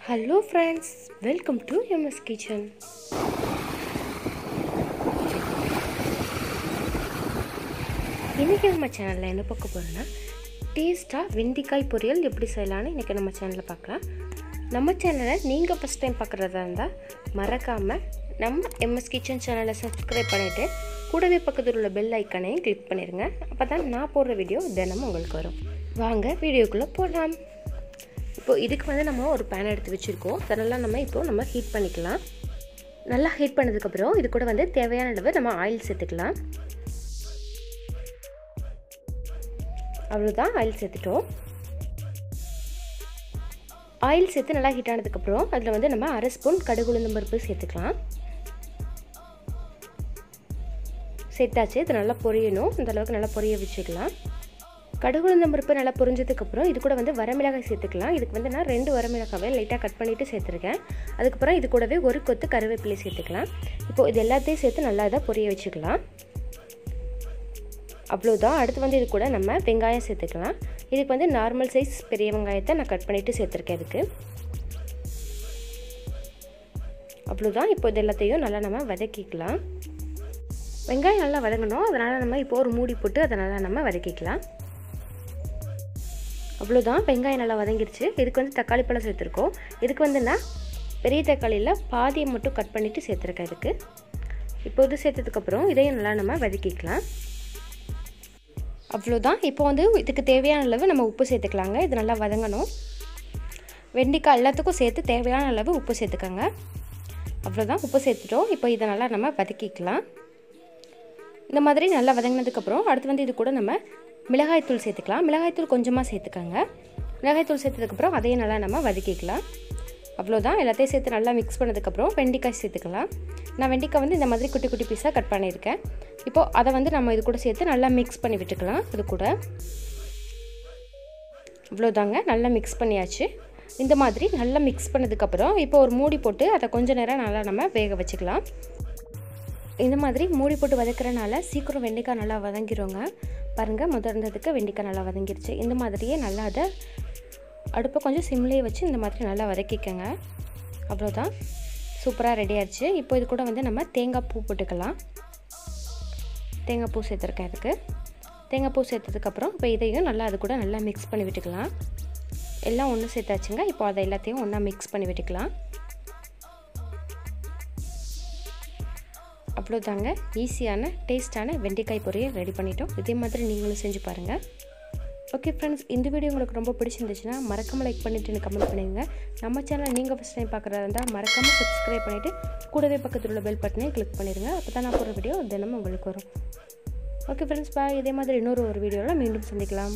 Hello friends welcome to MS kitchen இன்றைக்கி நம்ம சேனலில் என்ன பார்க்க போகிறோன்னா டேஸ்ட்டாக வெண்டிக்காய் பொரியல் எப்படி செய்யலான்னு இன்றைக்கி நம்ம சேனலில் பார்க்கலாம். நம்ம சேனலை நீங்கள் ஃபஸ்ட் டைம் பார்க்குறதா இருந்தால் மறக்காமல் நம்ம எம்எஸ் கிச்சன் சேனலை சப்ஸ்கிரைப் பண்ணிவிட்டு கூடவே பக்கத்தில் உள்ள பெல் ஐக்கனையும் கிளிக் பண்ணிடுங்க அப்போ தான் நான் போடுற வீடியோ தினமும் உங்களுக்கு வரும். வாங்க வீடியோக்குள்ளே போகலாம் இப்போ இதுக்கு வந்து நம்ம ஒரு பேன் எடுத்து வச்சுருக்கோம். அதெல்லாம் நம்ம இப்போ நம்ம ஹீட் பண்ணிக்கலாம். நல்லா ஹீட் பண்ணதுக்கப்புறம் இது கூட வந்து தேவையான அளவு நம்ம ஆயில் சேர்த்துக்கலாம். அவ்வளோதான் ஆயில் சேர்த்துட்டோம். ஆயில் சேர்த்து நல்லா ஹீட் ஆனதுக்கப்புறம் அதில் வந்து நம்ம அரை ஸ்பூன் கடுகு உளுந்தம் பருப்பு சேர்த்துக்கலாம். சேர்த்தாச்சு இது நல்லா பொரியணும். இந்த அளவுக்கு நல்லா பொரிய வச்சுக்கலாம். கடுகு பருப்பு நல்லா புரிஞ்சதுக்கப்புறம் இது கூட வந்து வரமிளகாய் சேர்த்துக்கலாம். இதுக்கு வந்து நான் ரெண்டு வரமிளகாவை லைட்டாக கட் பண்ணிவிட்டு சேர்த்துருக்கேன். அதுக்கப்புறம் இது கூடவே ஒரு கொத்து கருவேப்பிலை சேர்த்துக்கலாம். இப்போது இது எல்லாத்தையும் சேர்த்து நல்லா இதாக பொரிய வச்சுக்கலாம். அவ்வளோதான் அடுத்து வந்து இது கூட நம்ம வெங்காயம் சேர்த்துக்கலாம். இதுக்கு வந்து நார்மல் சைஸ் பெரிய வெங்காயத்தை நான் கட் பண்ணிவிட்டு சேர்த்துருக்கேன் இதுக்கு. அவ்வளோதான் இப்போ இது எல்லாத்தையும் நல்லா நம்ம வதக்கிக்கலாம். வெங்காயம் நல்லா வதங்கணும். அதனால் நம்ம இப்போ ஒரு மூடி போட்டு அதை நல்லா நம்ம வதக்கிக்கலாம். அவ்வளோதான் வெங்காயம் நல்லா வதங்கிடுச்சு இதுக்கு வந்து தக்காளி பழம் சேர்த்துருக்கோம். இதுக்கு வந்து நான் பெரிய தக்காளியில் பாதியை மட்டும் கட் பண்ணிவிட்டு சேர்த்துருக்கேன் இதுக்கு. இப்போ இது சேர்த்ததுக்கப்புறம் இதையும் நல்லா நம்ம வதக்கிக்கலாம். அவ்வளோதான் இப்போ வந்து இதுக்கு தேவையான அளவு நம்ம உப்பு சேர்த்துக்கலாங்க. இது நல்லா வதங்கணும். வெண்டிக்காய் எல்லாத்துக்கும் சேர்த்து தேவையான அளவு உப்பு சேர்த்துக்கோங்க. அவ்வளோதான் உப்பு சேர்த்துட்டோம். இப்போ இதை நல்லா நம்ம வதக்கிக்கலாம். இந்த மாதிரி நல்லா வதங்கினதுக்கப்புறம் அடுத்து வந்து இது கூட நம்ம மிளகாய்த்தூள் சேர்த்துக்கலாம். மிளகாய்த்தூள் கொஞ்சமாக சேர்த்துக்கோங்க. மிளகாய்த்தூள் சேர்த்ததுக்கப்புறம் அதையும் நல்லா நம்ம வதக்கிக்கலாம். அவ்வளோதான் எல்லாத்தையும் சேர்த்து நல்லா மிக்ஸ் பண்ணதுக்கப்புறம் வெண்டிக்காய் சேர்த்துக்கலாம். நான் வெண்டிக்காய் வந்து இந்த மாதிரி குட்டி குட்டி பீஸாக கட் பண்ணியிருக்கேன். இப்போது அதை வந்து நம்ம இது கூட சேர்த்து நல்லா மிக்ஸ் பண்ணி விட்டுக்கலாம். இது கூட. இவ்வளோதாங்க நல்லா மிக்ஸ் பண்ணியாச்சு. இந்த மாதிரி நல்லா மிக்ஸ் பண்ணதுக்கப்புறம் இப்போ ஒரு மூடி போட்டு அதை கொஞ்சம் நேரம் நல்லா நம்ம வேக வச்சுக்கலாம். இந்த மாதிரி மூடி போட்டு வதக்கிறனால சீக்கிரம் வெண்டைக்காய் நல்லா வதங்கிடுங்க பாருங்கள் முதர்ந்ததுக்கு வெண்டைக்காய் நல்லா வதங்கிருச்சு. இந்த மாதிரியே நல்லா அதை அடுப்பை கொஞ்சம் சிம்லேயே வச்சு இந்த மாதிரி நல்லா வதக்கிக்கோங்க. அவ்வளோதான் சூப்பராக ரெடி ஆயிடுச்சு. இப்போ இது கூட வந்து நம்ம தேங்காய் பூ போட்டுக்கலாம். தேங்காய் பூ சேர்த்துருக்கேன் இதுக்கு. தேங்காய் பூ சேர்த்ததுக்கப்புறம் இப்போ இதையும் நல்லா அது கூட நல்லா மிக்ஸ் பண்ணி விட்டுக்கலாம். எல்லாம் ஒன்று சேர்த்தாச்சுங்க. இப்போ அதை எல்லாத்தையும் ஒன்றா மிக்ஸ் பண்ணி விட்டுக்கலாம். அவ்வளோதாங்க. ஈஸியான டேஸ்ட்டான வெண்டைக்காய் பொரியை ரெடி பண்ணிட்டோம். இதே மாதிரி நீங்களும் செஞ்சு பாருங்கள் ஓகே ஃப்ரெண்ட்ஸ் இந்த வீடியோ உங்களுக்கு ரொம்ப பிடிச்சிருந்துச்சுன்னா மறக்காமல் லைக் பண்ணிவிட்டு எனக்கு கமெண்ட் பண்ணிடுங்க நம்ம சேனல் நீங்கள் ஃபஸ்ட் டைம் பார்க்குறதா இருந்தால் மறக்காமல் சப்ஸ்கிரைப் பண்ணிவிட்டு கூடவே பக்கத்தில் உள்ள பெல் பட்டனையும் கிளிக் பண்ணிடுங்க. அப்போ தான் நான் போகிற வீடியோ தினமும் உங்களுக்கு வரும். ஓகே ஃப்ரெண்ட்ஸ் பாய் இதே மாதிரி இன்னொரு ஒரு வீடியோவில் மீண்டும் சந்திக்கலாம்.